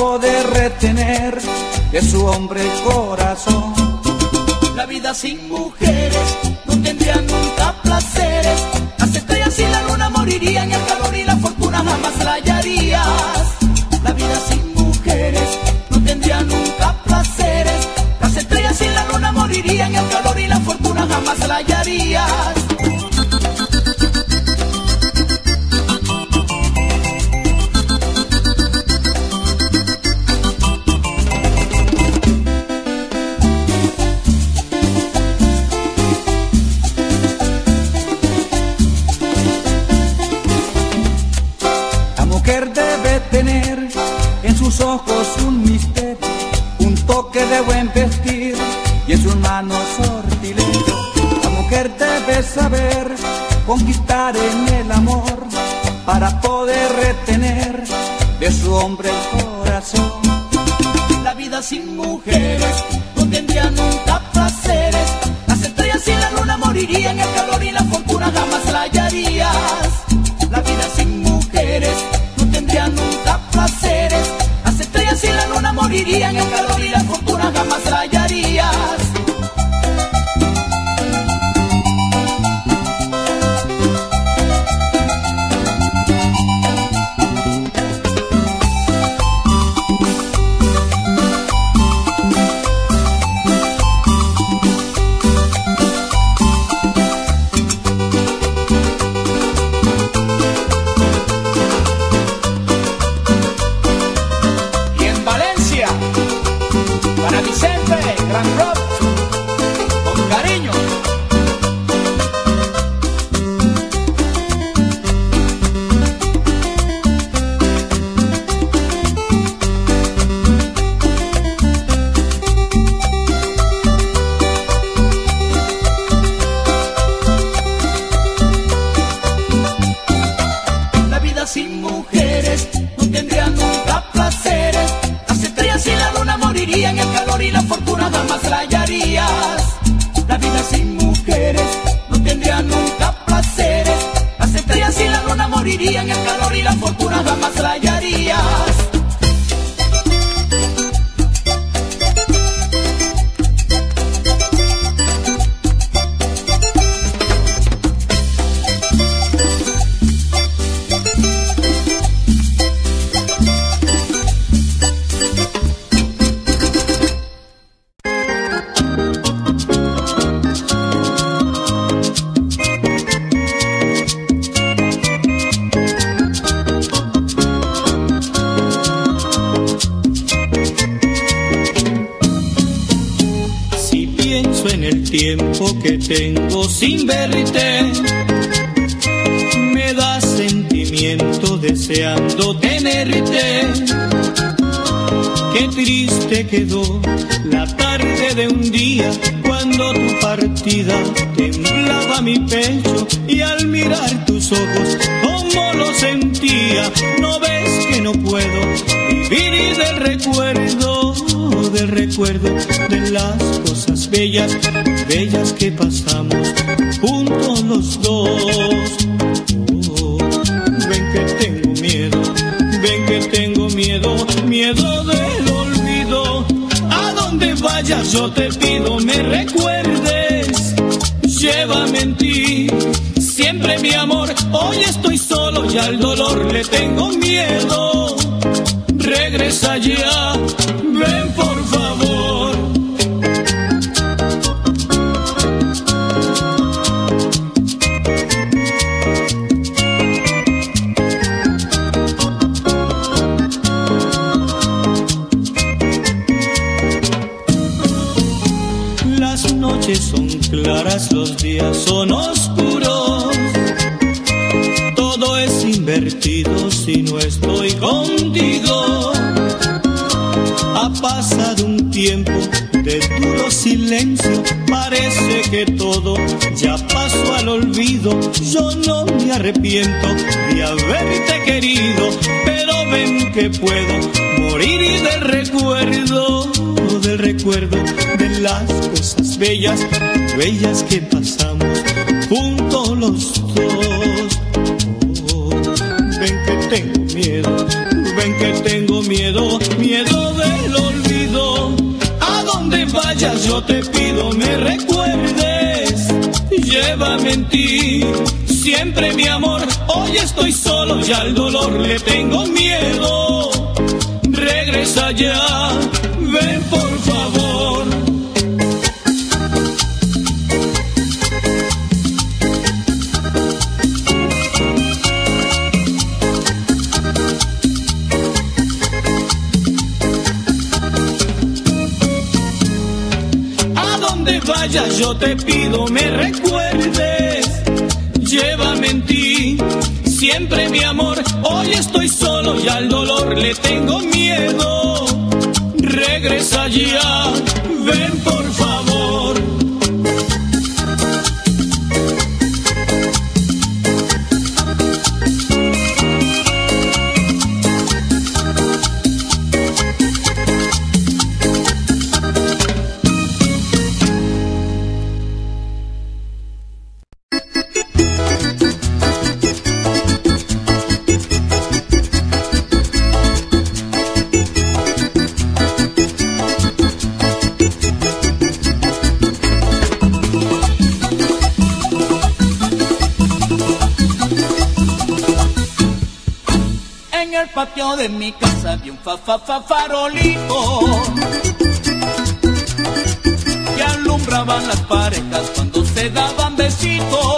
poder retener de su hombre corazón. La vida sin mujeres no tendría nunca placeres. Las estrellas y la luna morirían y el calor y la fortuna jamás la hallaría. Ya yo te pido me recuerdes, llévame en ti, siempre mi amor, hoy estoy solo y al dolor le tengo miedo, regresa ya. arrepiento de haberte querido, pero ven que puedo morir y del recuerdo, del recuerdo de las cosas bellas, bellas que pasamos juntos los dos. Ven que tengo miedo, ven que tengo miedo, miedo del olvido. A donde vayas yo te pido me recuerdes, llévame en ti Siempre mi amor, hoy estoy solo, ya al dolor le tengo miedo. Regresa ya, ven por favor. A donde vayas yo te pido Ya, ven por favor. De mi casa vi un fa fa fa farolito que alumbraban las parejas cuando se daban besitos.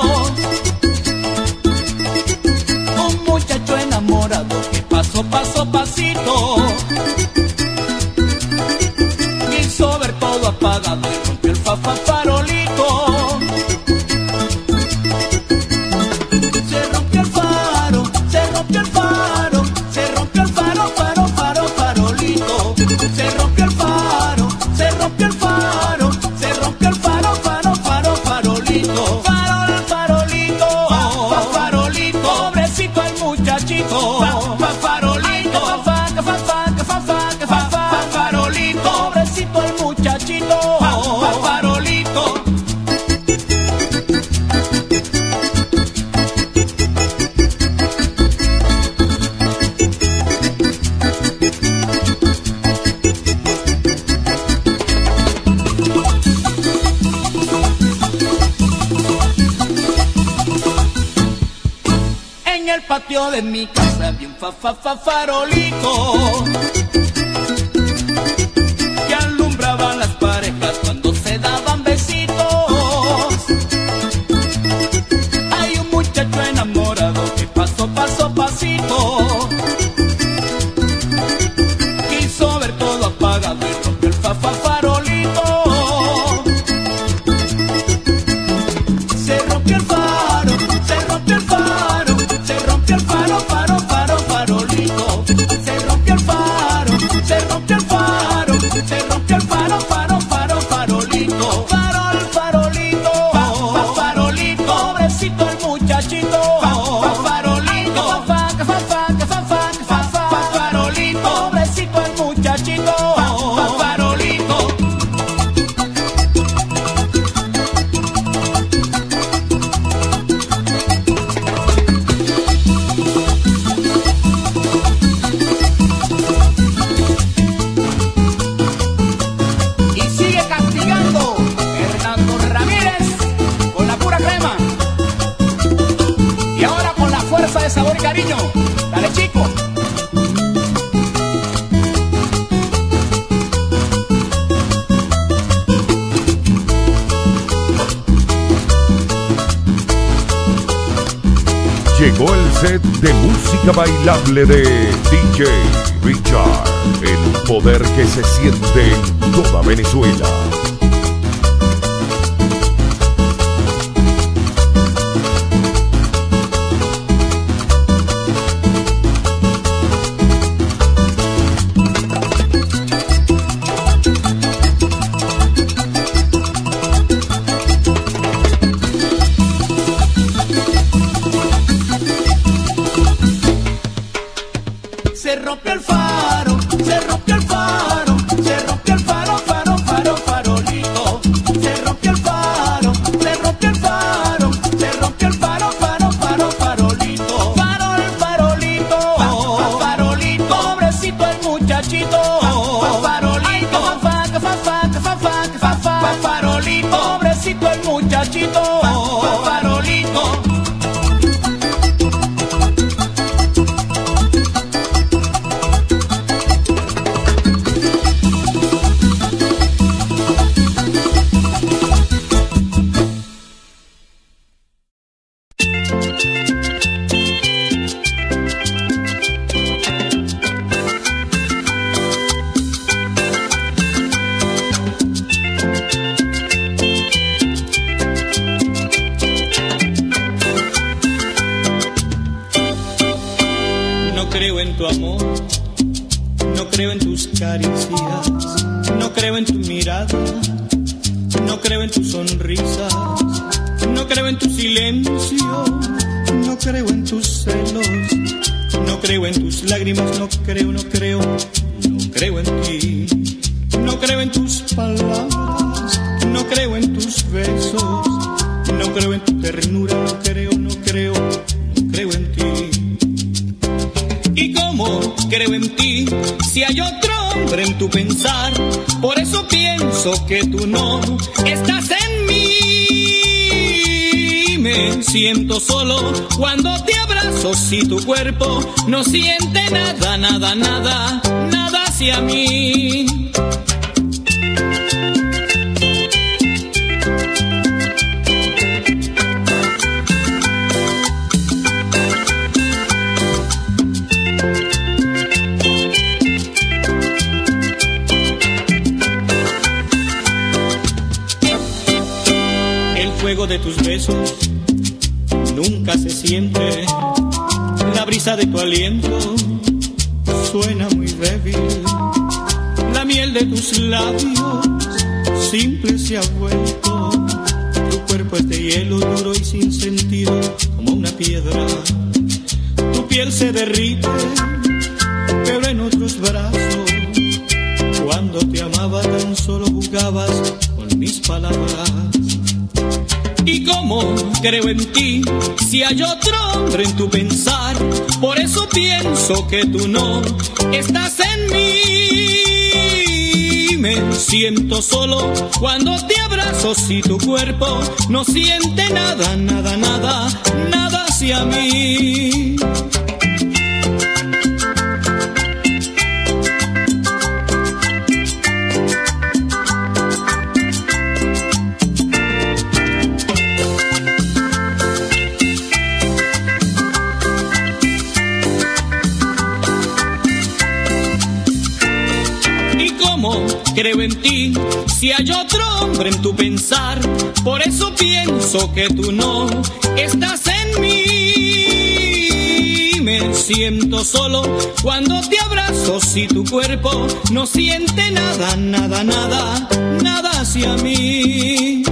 Fa farolito que alumbraba las parejas cuando se daban besitos. Hay un muchacho enamorado de DJ Richard, el poder que se siente en toda Venezuela. Cuando te abrazo si tu cuerpo no siente nada, nada, nada, nada hacia mí. De tu aliento suena muy débil. La miel de tus labios simple se ha vuelto. Tu cuerpo es de hielo duro y sin sentido como una piedra. Tu piel se derrite, pero en otros brazos. Cuando te amaba tan solo jugabas con mis palabras. ¿Y cómo creo en ti si hay otro hombre en tu pensar? Por eso pienso que tú no estás en mí. Me siento solo cuando te abrazo si tu cuerpo no siente nada, nada, nada, nada hacia mí. Creo en ti si hay otro hombre en tu pensar? Por eso pienso que tú no estás en mí. Me siento solo cuando te abrazo si tu cuerpo no siente nada, nada, nada, nada hacia mí.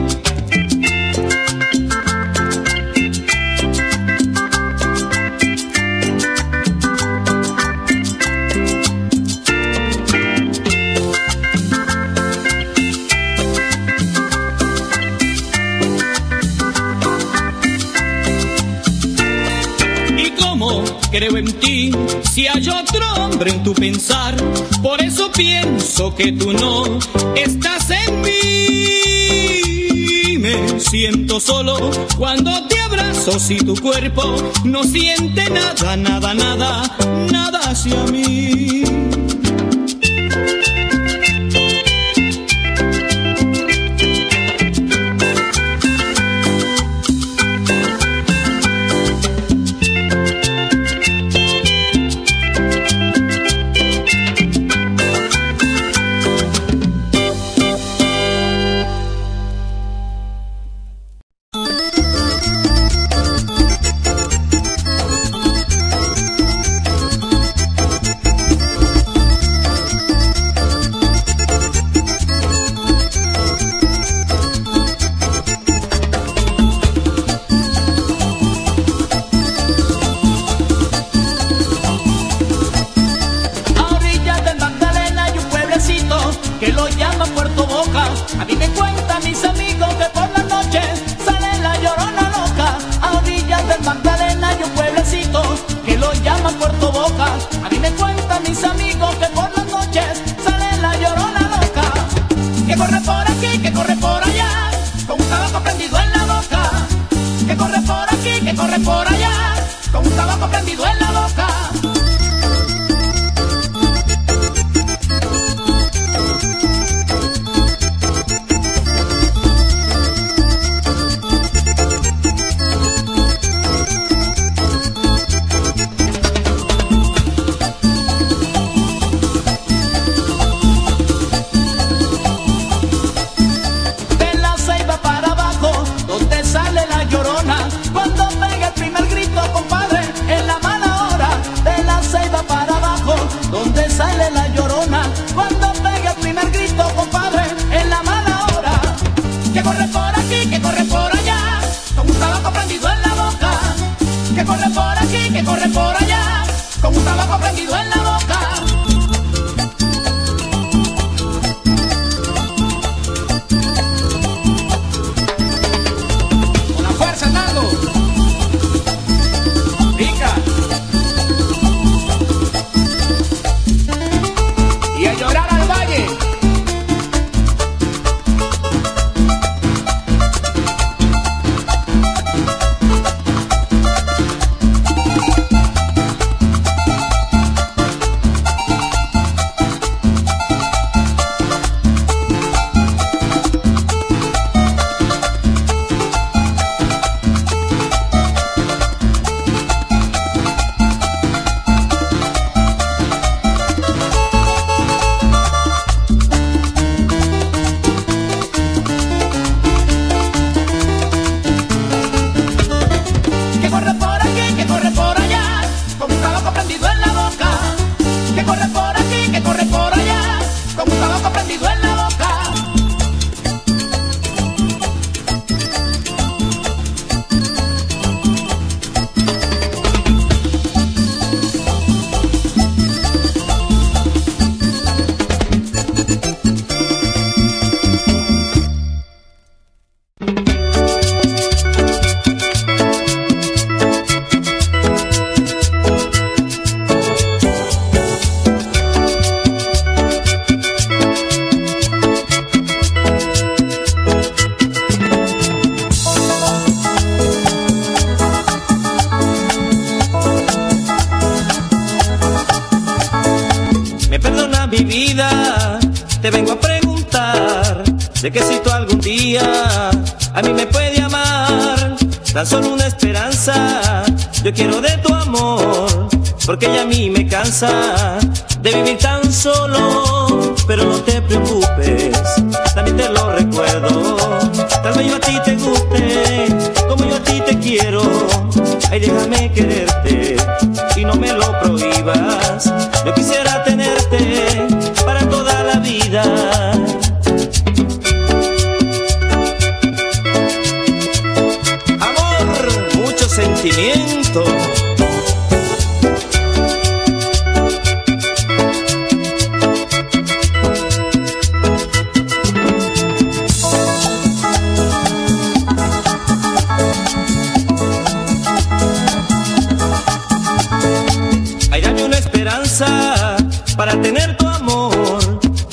Creo en ti si hay otro hombre en tu pensar? Por eso pienso que tú no estás en mí. Me siento solo cuando te abrazo si tu cuerpo no siente nada, nada, nada, nada hacia mí.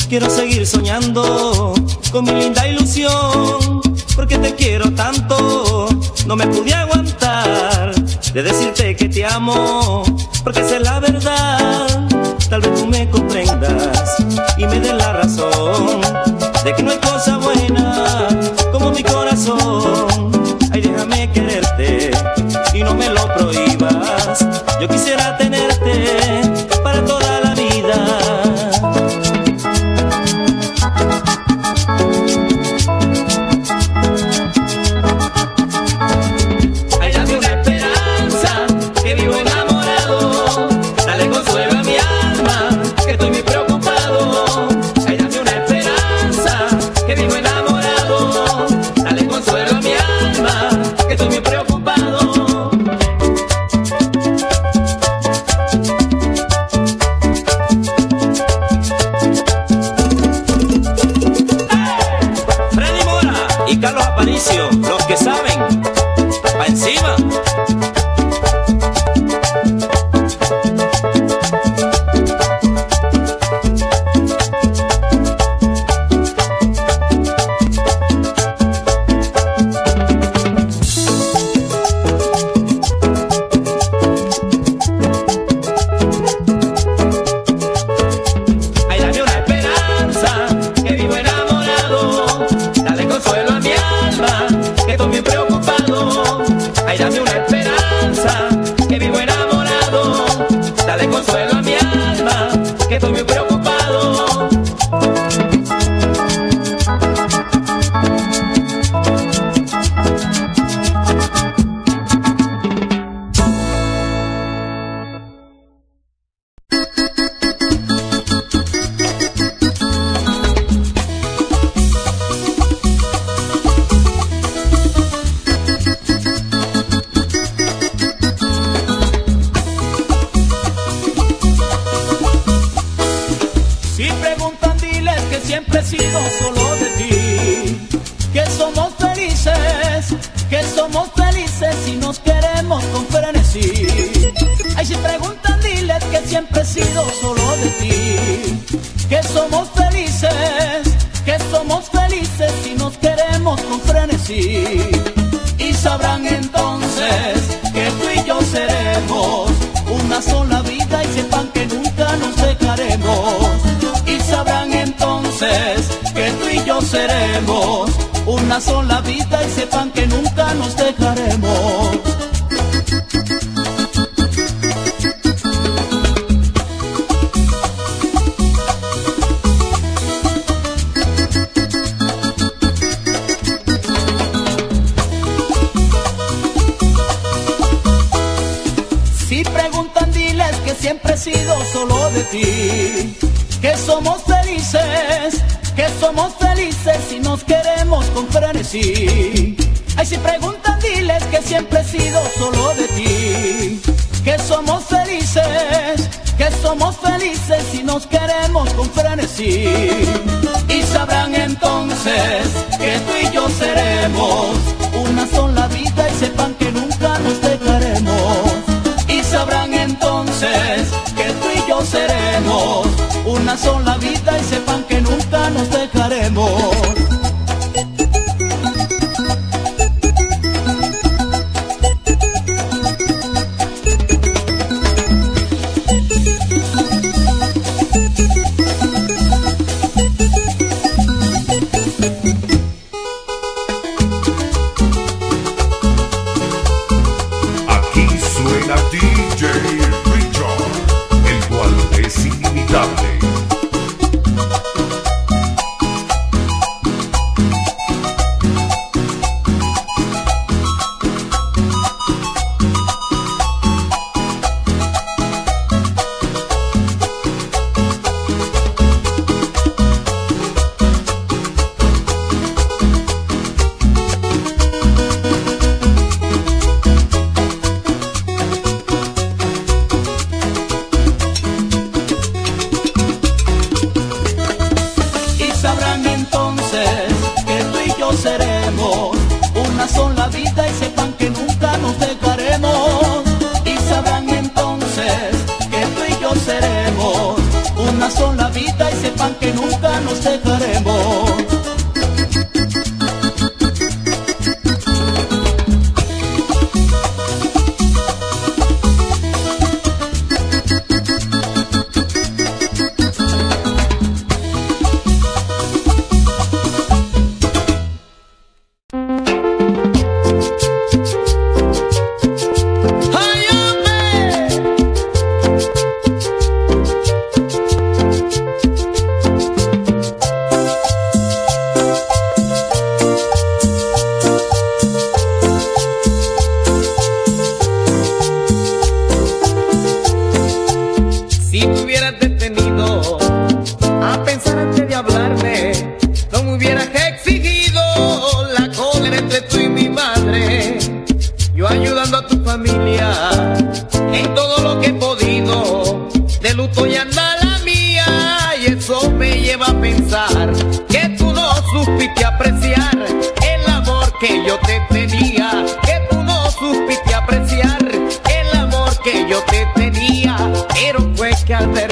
Quiero seguir soñando con mi linda ilusión, porque te quiero tanto, no me pude aguantar de decirte que te amo.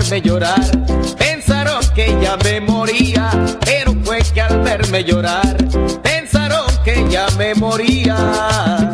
verme llorar pensaron que ya me moría, pero fue que al verme llorar pensaron que ya me moría.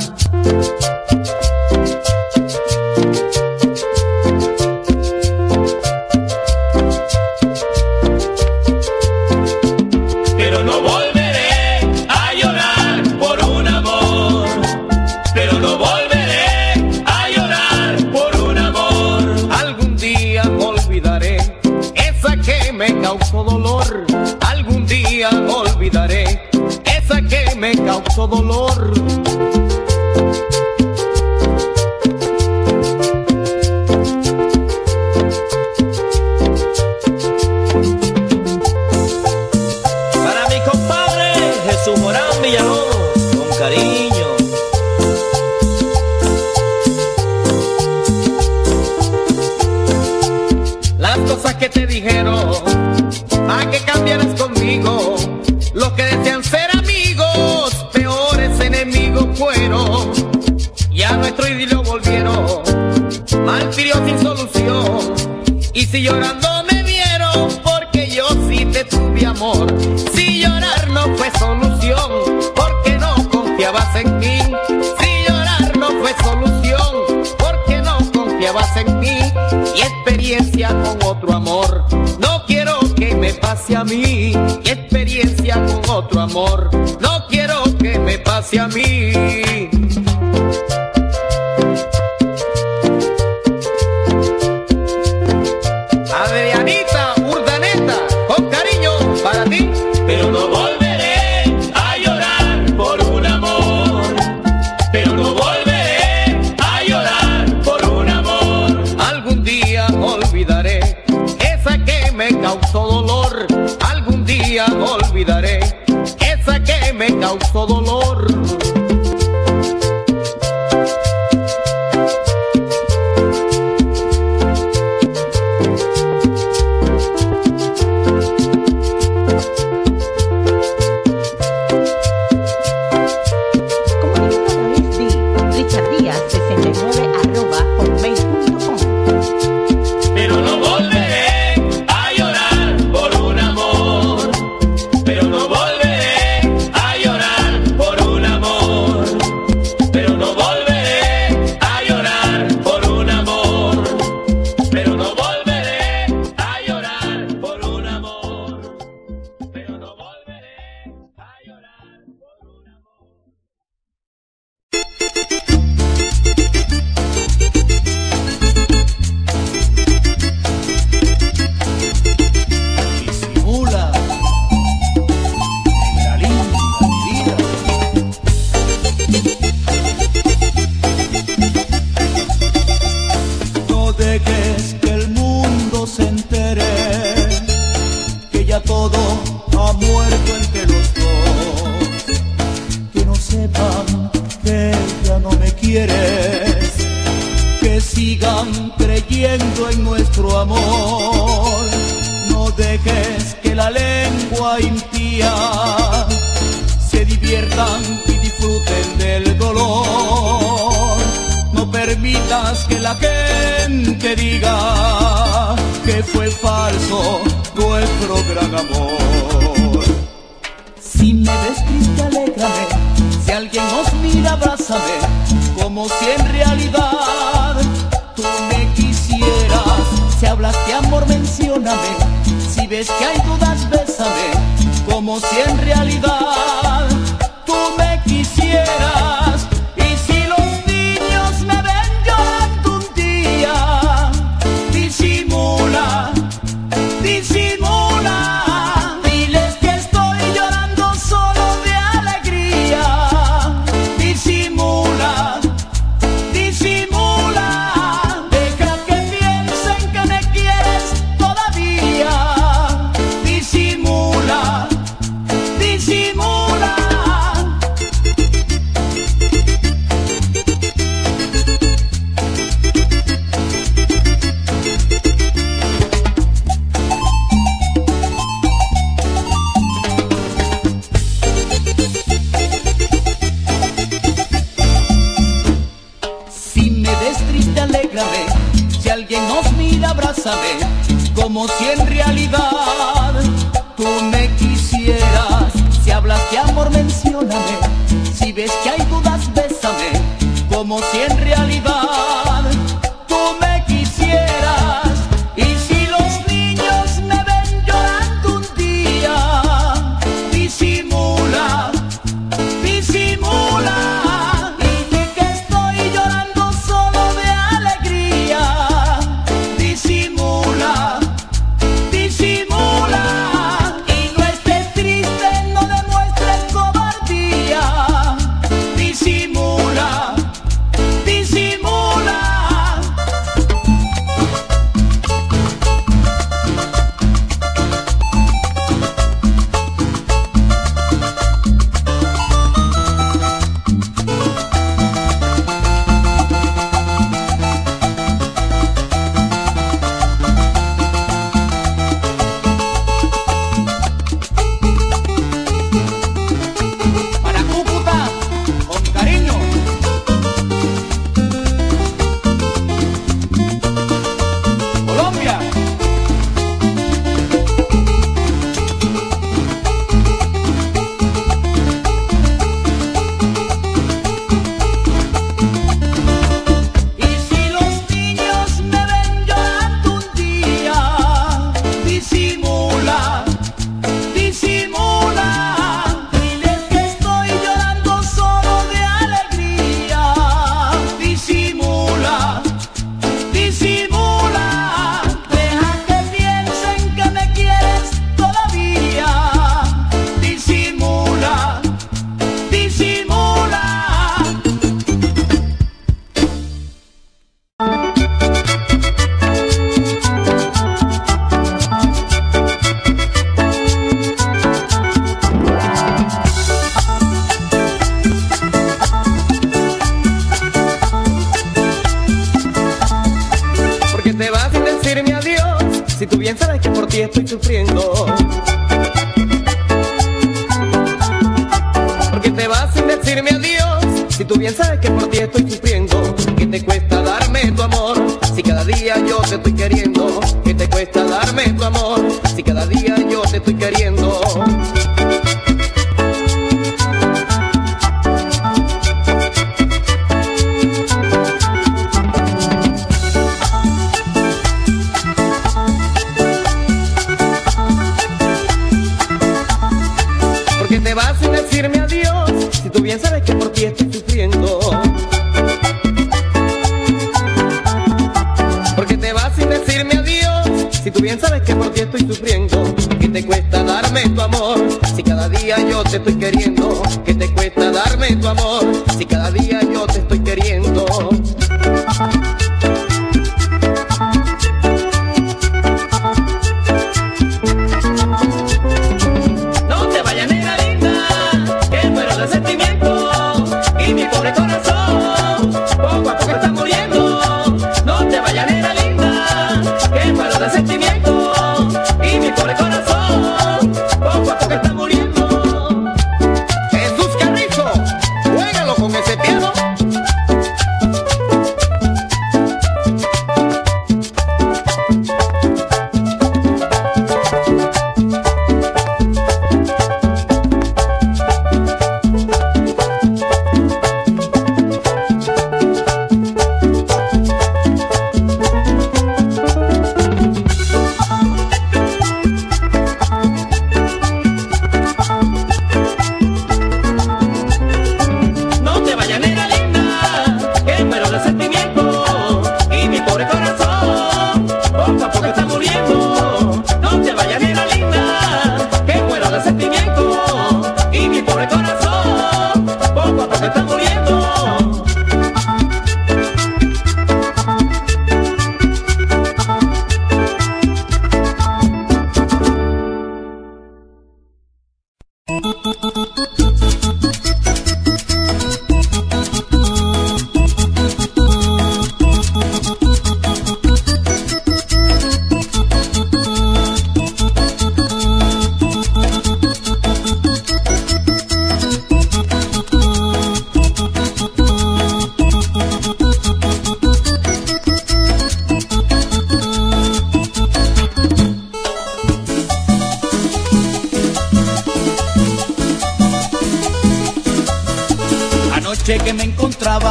Causó dolor.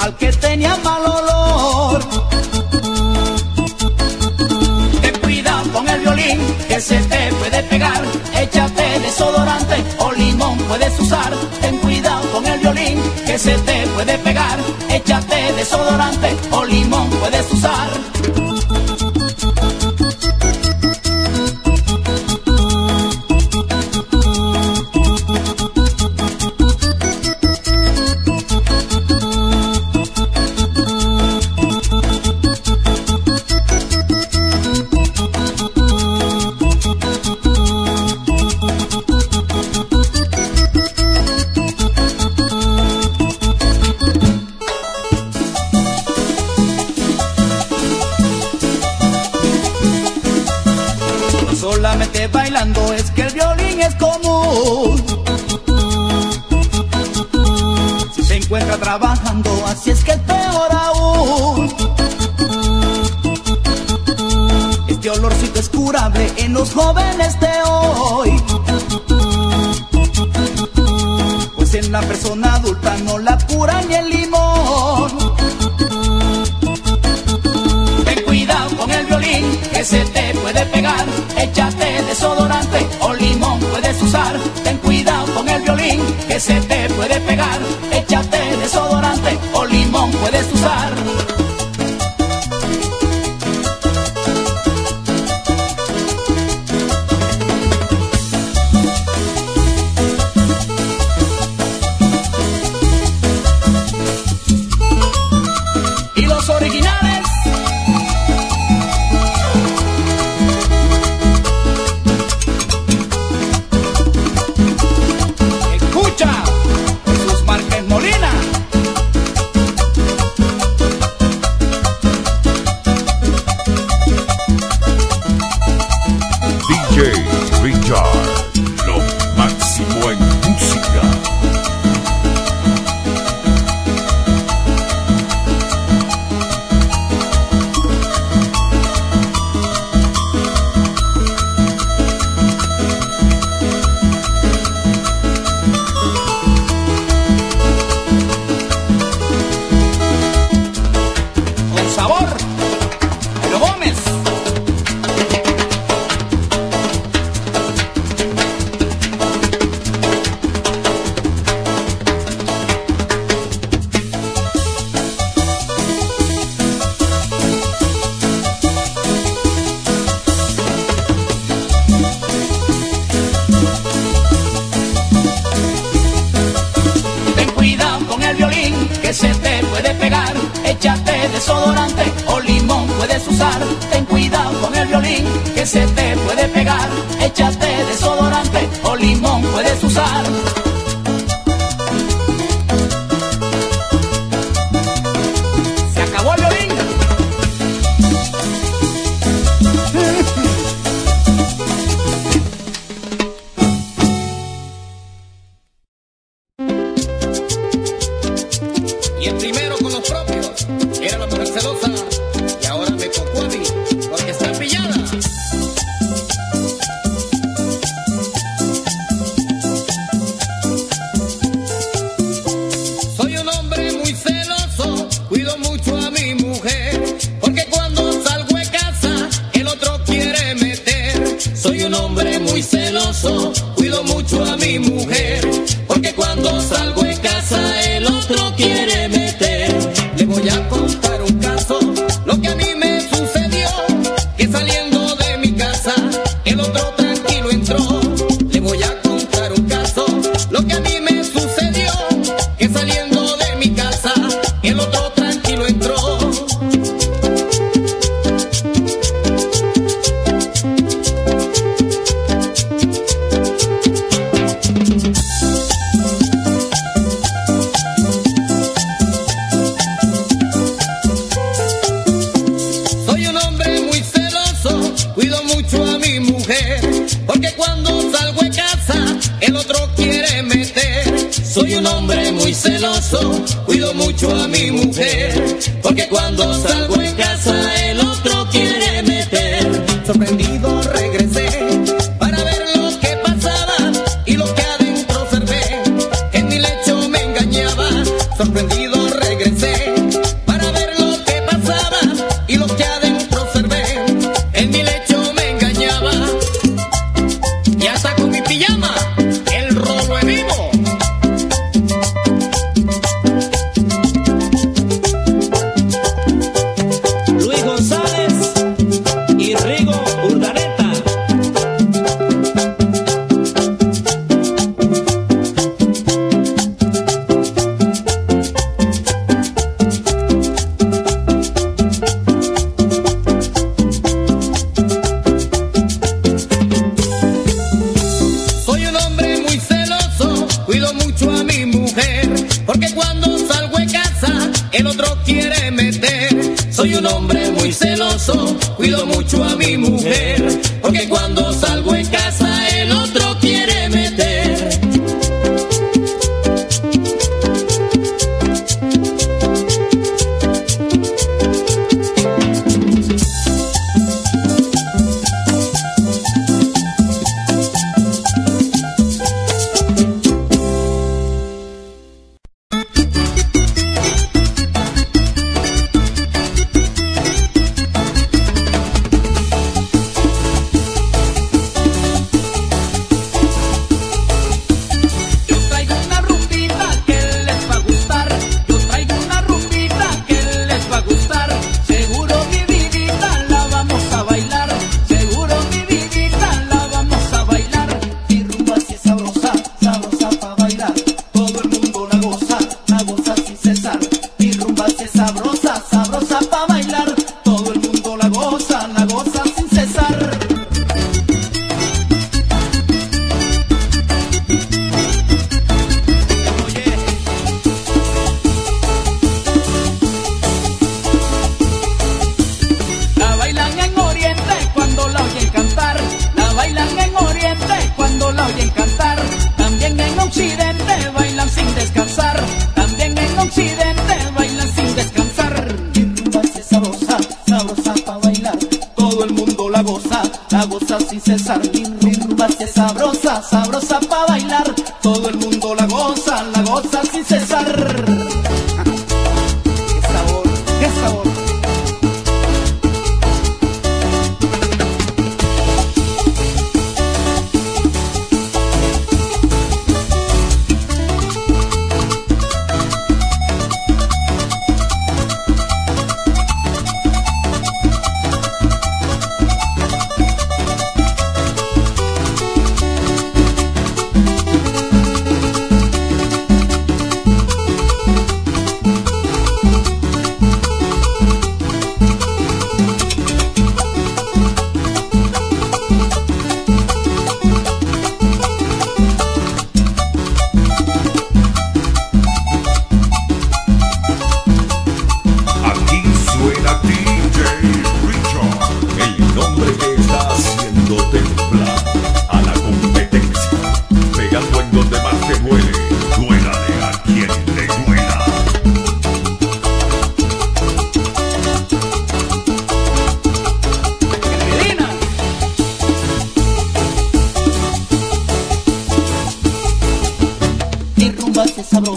al que tenía mal olor. Ten cuidado con el violín que se te puede pegar. Échate desodorante o limón puedes usar. Ten cuidado con el violín que se te puede pegar. Échate Hey. El otro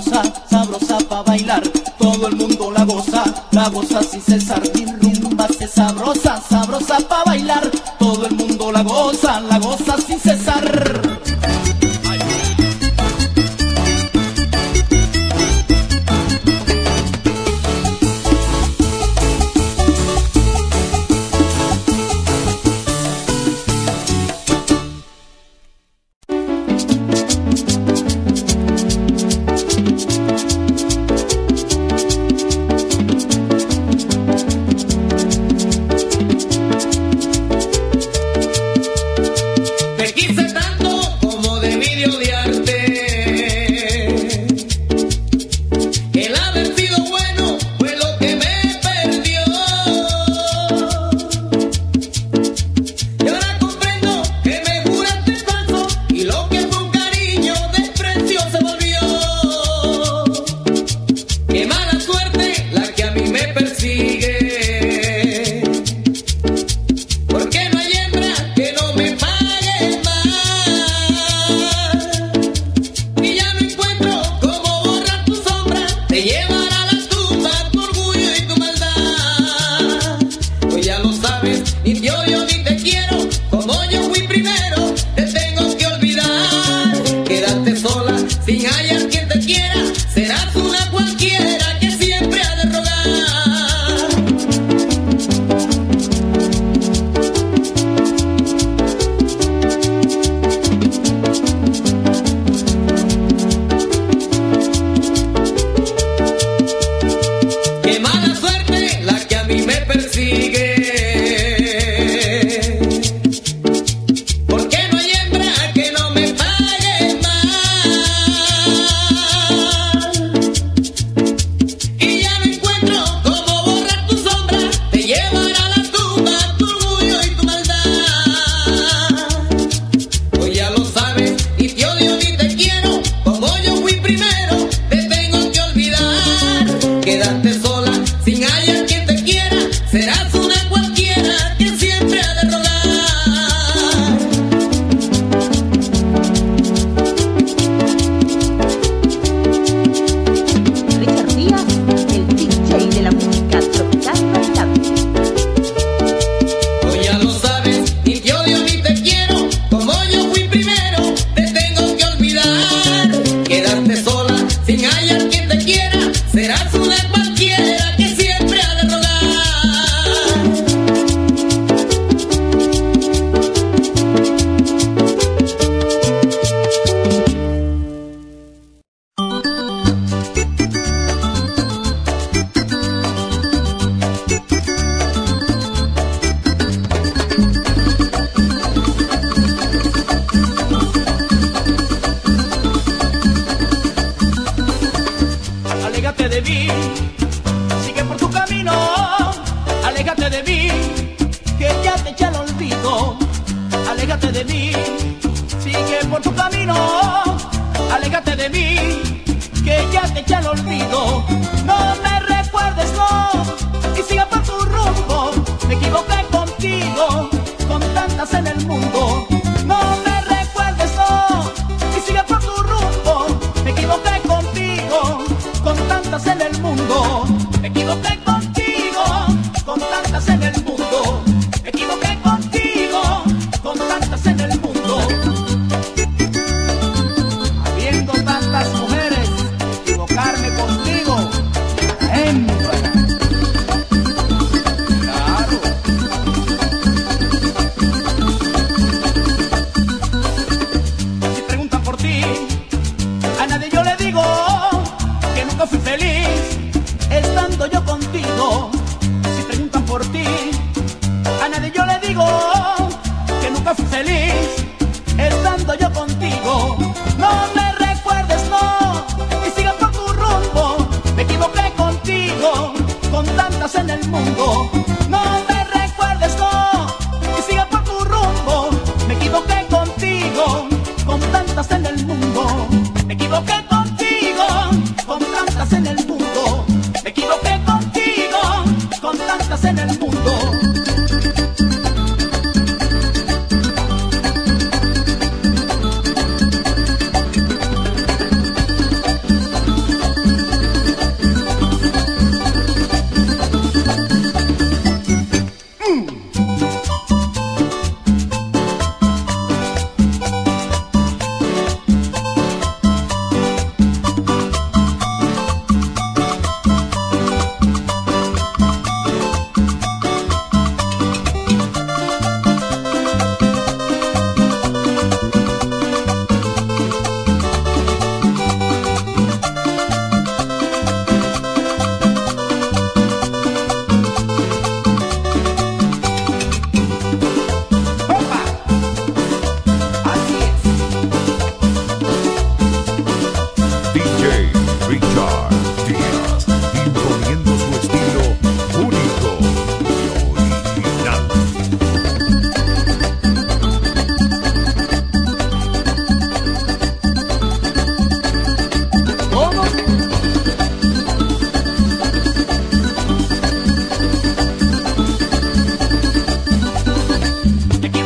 sabrosa, sabrosa pa' bailar. Todo el mundo la goza, la goza sin cesar. Mi rumba se sabrosa, sabrosa pa' bailar.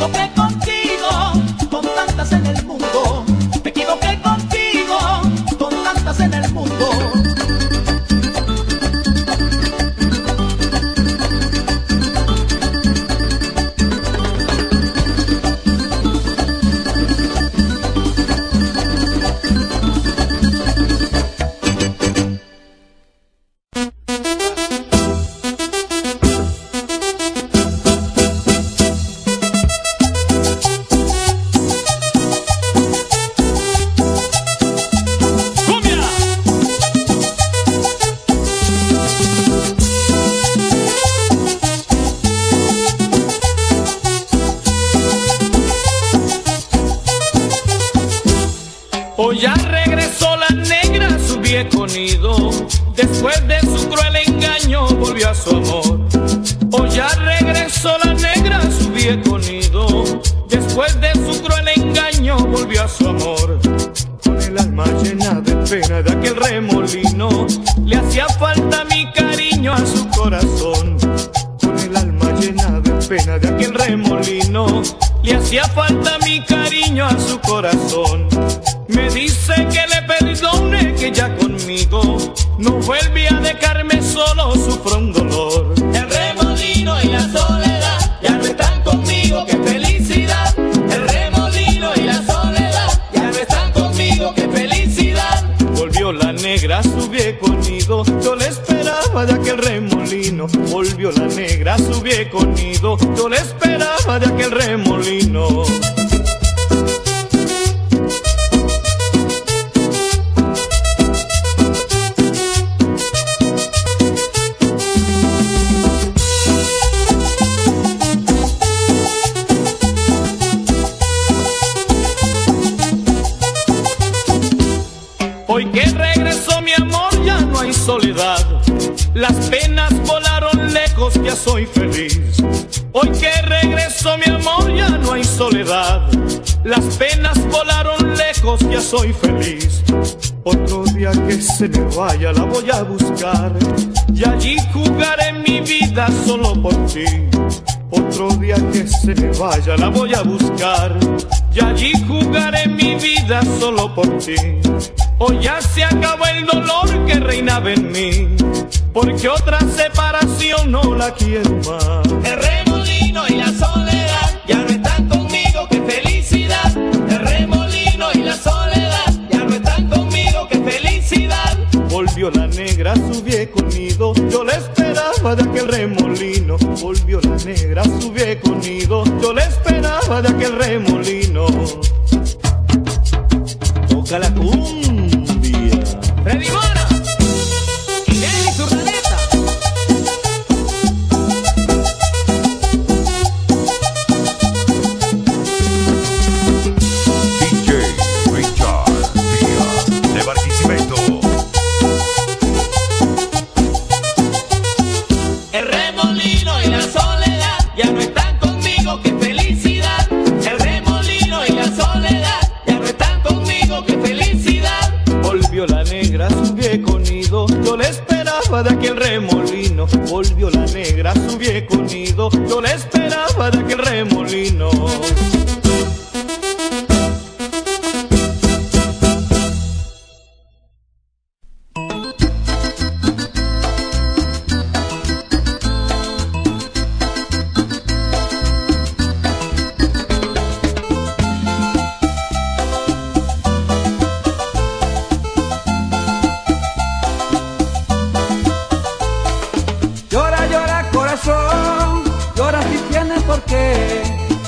Yo me soledad. Las penas volaron lejos, ya soy feliz. Hoy que regresó mi amor ya no hay soledad. Las penas volaron lejos, ya soy feliz. Otro día que se me vaya la voy a buscar y allí jugaré mi vida solo por ti. Otro día que se me vaya la voy a buscar y allí jugaré mi vida solo por ti. Hoy ya se acabó el dolor que reinaba en mí, porque otra separación no la quiero más. El remolino y la soledad ya no están conmigo, qué felicidad. El remolino y la soledad ya no están conmigo, qué felicidad. Volvió la negra a su viejo nido, yo la esperaba de aquel remolino. Volvió la negra a su viejo nido, yo la esperaba de aquel remolino. Toca la cumbia. Mora esperaba de aquel remolino. Volvió la negra su viejo nido, yo la esperaba de aquel remolino.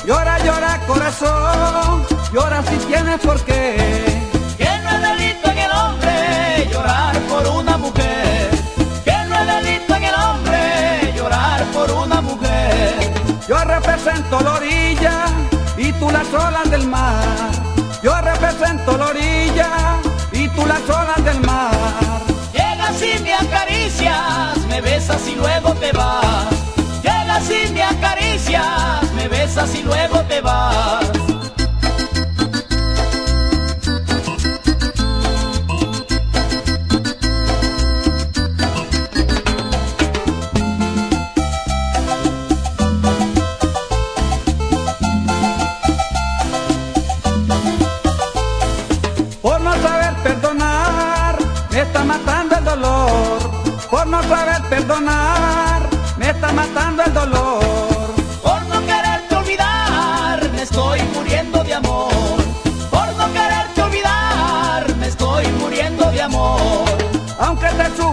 Llora, llora corazón, llora si tienes por qué. Que no es delito en el hombre llorar por una mujer. Que no es delito en el hombre llorar por una mujer. Yo represento la orilla y tú las olas del mar. Yo represento la orilla y tú las olas del mar. Llegas y me acaricias, me besas y luego te vas. Llegas y me acaricias, y luego te vas.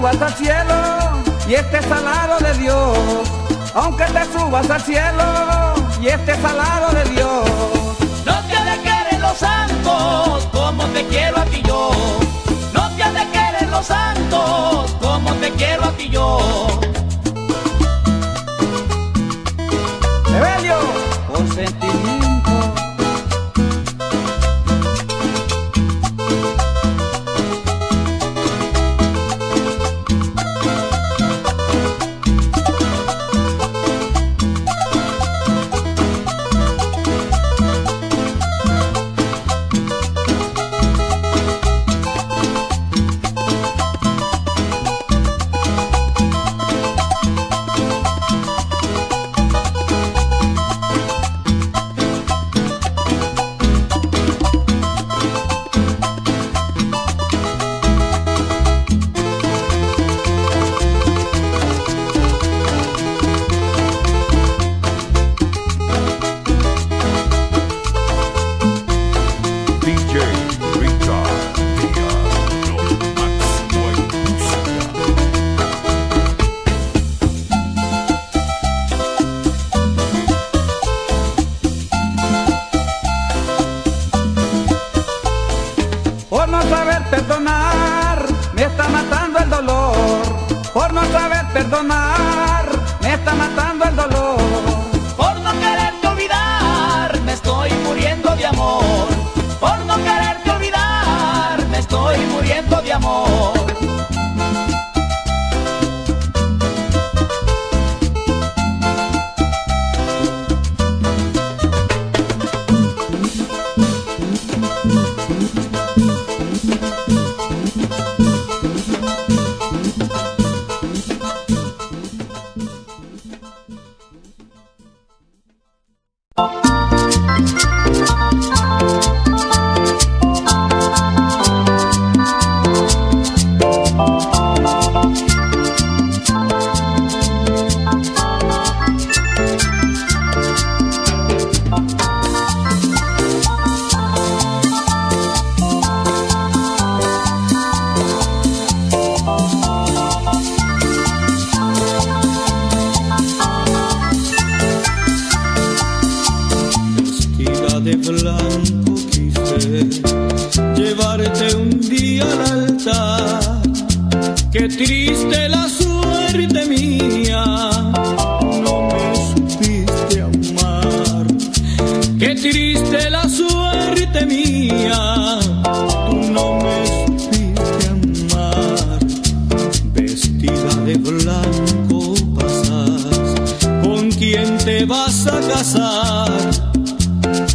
Subas al cielo y estés al lado de Dios. Aunque te subas al cielo y estés al lado de Dios. No te ha querer los santos como te quiero a ti yo. No te ha querer los santos como te quiero a ti yo.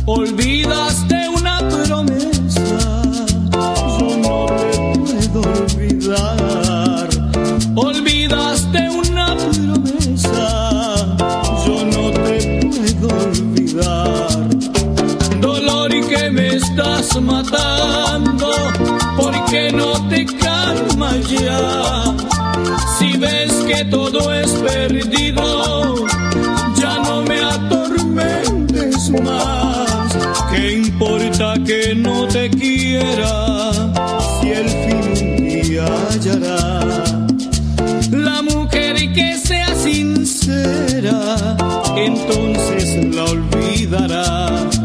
Olvidaste una promesa, yo no te puedo olvidar. Olvidaste una promesa, yo no te puedo olvidar. Dolor y que me estás matando, ¿por qué no te calmas ya? Si ves que todo es perdido, no te quiera si el fin un día hallará? La mujer que sea sincera, entonces la olvidará.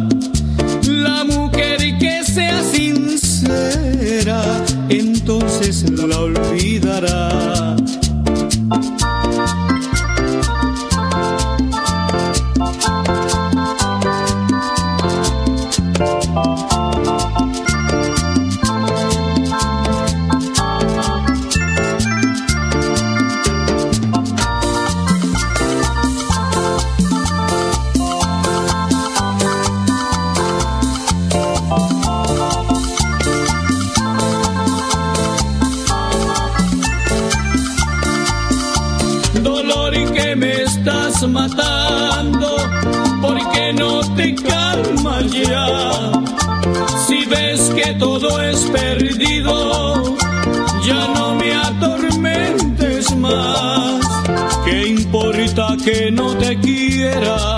Que no te quiera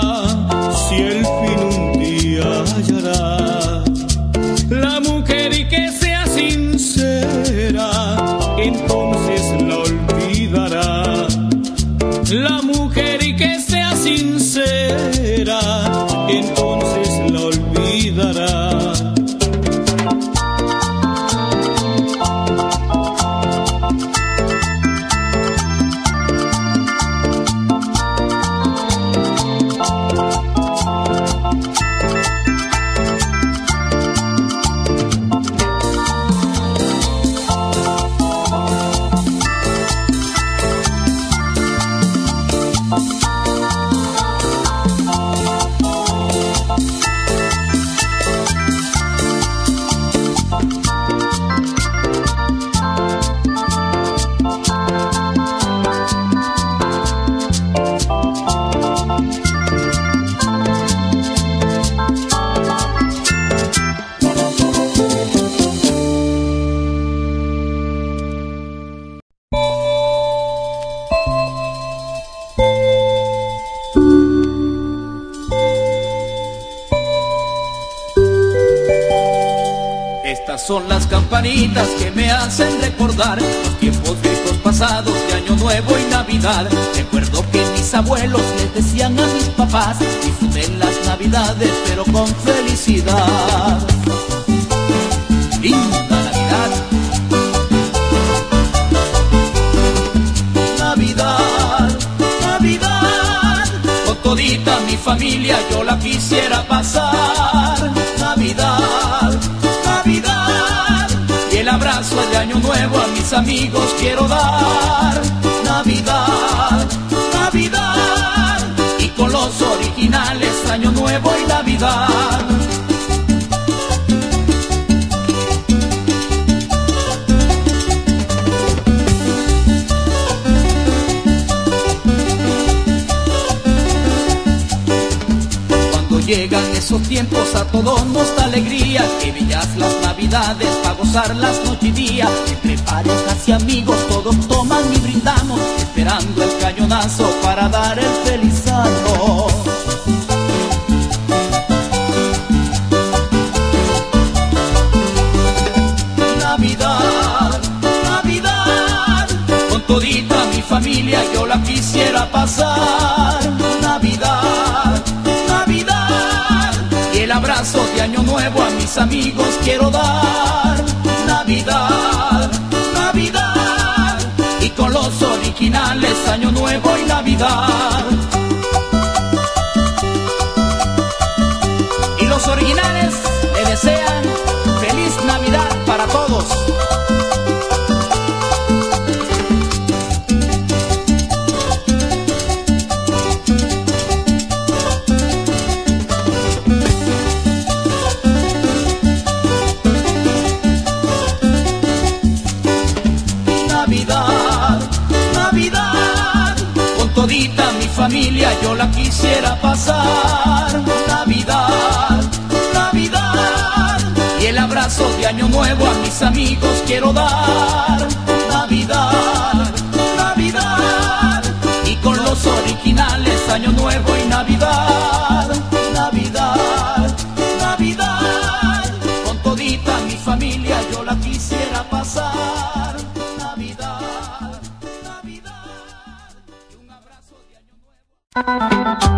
los tiempos viejos pasados de Año Nuevo y Navidad. Recuerdo que mis abuelos les decían a mis papás, disfruten las Navidades pero con felicidad. Linda Navidad. Navidad, Navidad, con todita mi familia yo la quisiera pasar. De año nuevo a mis amigos quiero dar. Navidad, Navidad. Y con los originales año nuevo y Navidad. Llegan esos tiempos a todos nos da alegría. Que bellas las navidades para gozar las noches y días Entre parejas y amigos todos toman y brindamos Esperando el cañonazo para dar el feliz año amigos quiero dar. Navidad, Navidad, y con los originales año nuevo y Navidad. Y los originales le desean feliz Navidad para todos. Año nuevo a mis amigos quiero dar. Navidad, Navidad, y con los originales año nuevo y Navidad. Navidad, Navidad, con todita mi familia yo la quisiera pasar. Navidad, Navidad, y un abrazo de año nuevo.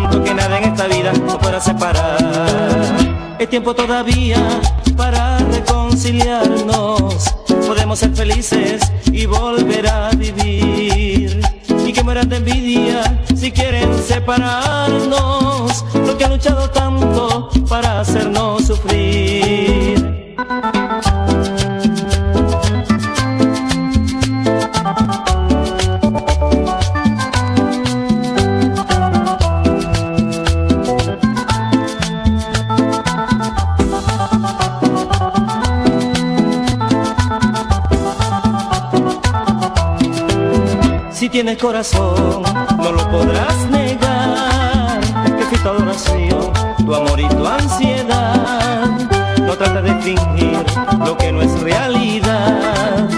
Tanto que nada en esta vida nos pueda separar. Es tiempo todavía para reconciliarnos. Podemos ser felices y volver a vivir y que mueran de envidia si quieren separarnos, los que han luchado tanto para hacernos sufrir. Tienes corazón, no lo podrás negar. Que fui tu adoración, tu amor y tu ansiedad. No trates de fingir lo que no es realidad.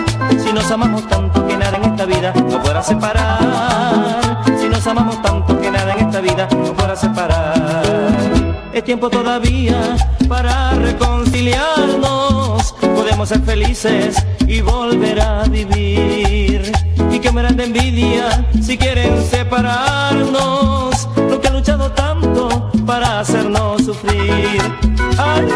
Si nos amamos tanto que nada en esta vida nos podrá separar. Si nos amamos tanto que nada en esta vida nos podrá separar. Es tiempo todavía para reconciliarnos. Podemos ser felices y volver a vivir. Que mueran de envidia si quieren separarnos. Los que han luchado tanto para hacernos sufrir. Ay.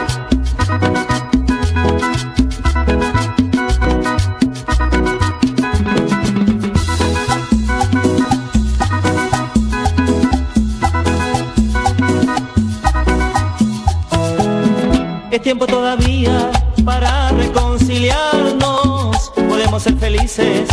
Es tiempo todavía para reconciliarnos. Podemos ser felices